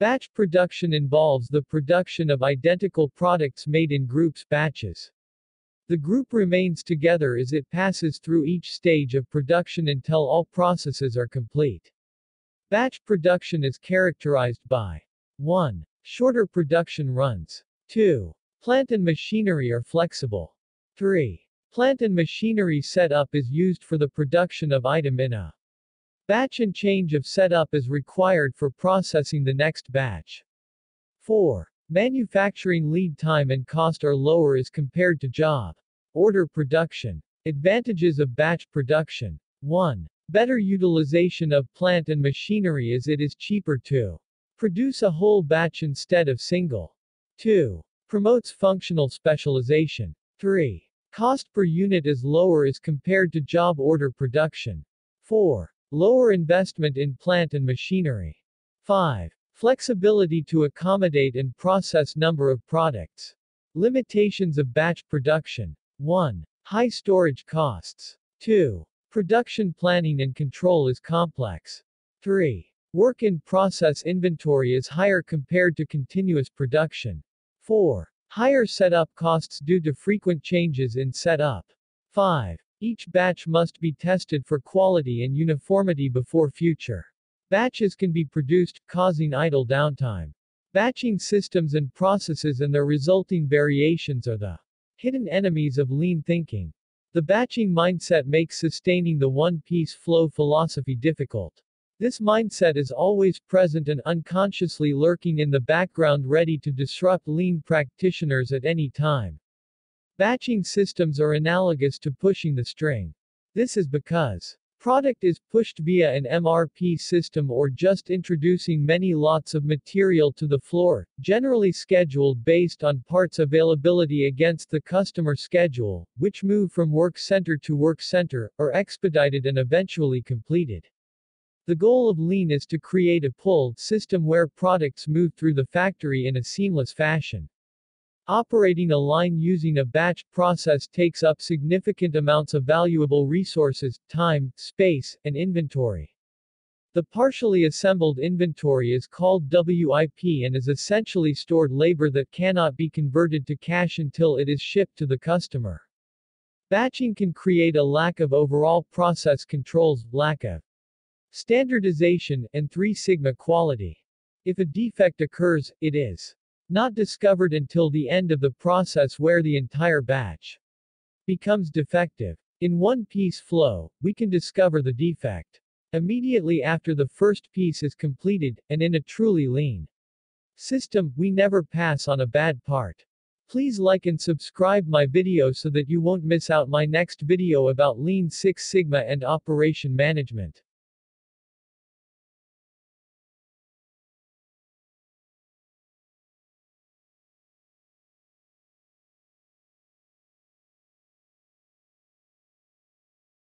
Batch production involves the production of identical products made in groups batches. The group remains together as it passes through each stage of production until all processes are complete. Batch production is characterized by 1. Shorter production runs. 2. Plant and machinery are flexible. 3. Plant and machinery setup is used for the production of item in a batch and change of setup is required for processing the next batch. 4. Manufacturing lead time and cost are lower as compared to job order production. Advantages of batch production. 1. Better utilization of plant and machinery as it is cheaper to produce a whole batch instead of single. 2. Promotes functional specialization. 3. Cost per unit is lower as compared to job order production. 4. Lower investment in plant and machinery. 5. Flexibility to accommodate and process number of products. Limitations of batch production. 1. High storage costs. 2. Production planning and control is complex. 3. Work in process inventory is higher compared to continuous production. 4. Higher setup costs due to frequent changes in setup. 5. Each batch must be tested for quality and uniformity before future batches can be produced, causing idle downtime. Batching systems and processes and their resulting variations are the hidden enemies of lean thinking. The batching mindset makes sustaining the one-piece flow philosophy difficult. This mindset is always present and unconsciously lurking in the background ready to disrupt lean practitioners at any time. Batching systems are analogous to pushing the string. This is because Product is pushed via an MRP system or just introducing many lots of material to the floor, generally scheduled based on parts availability against the customer schedule, which move from work center to work center, are expedited and eventually completed. The goal of Lean is to create a pulled system where products move through the factory in a seamless fashion. Operating a line using a batch process takes up significant amounts of valuable resources, time, space, and inventory. The partially assembled inventory is called WIP and is essentially stored labor that cannot be converted to cash until it is shipped to the customer. Batching can create a lack of overall process controls, lack of standardization, and 3 sigma quality. If a defect occurs, it is not discovered until the end of the process where the entire batch becomes defective. In one piece flow, we can discover the defect immediately after the first piece is completed, and in a truly lean system, we never pass on a bad part. Please like and subscribe my video so that you won't miss out my next video about Lean Six Sigma and Operation Management.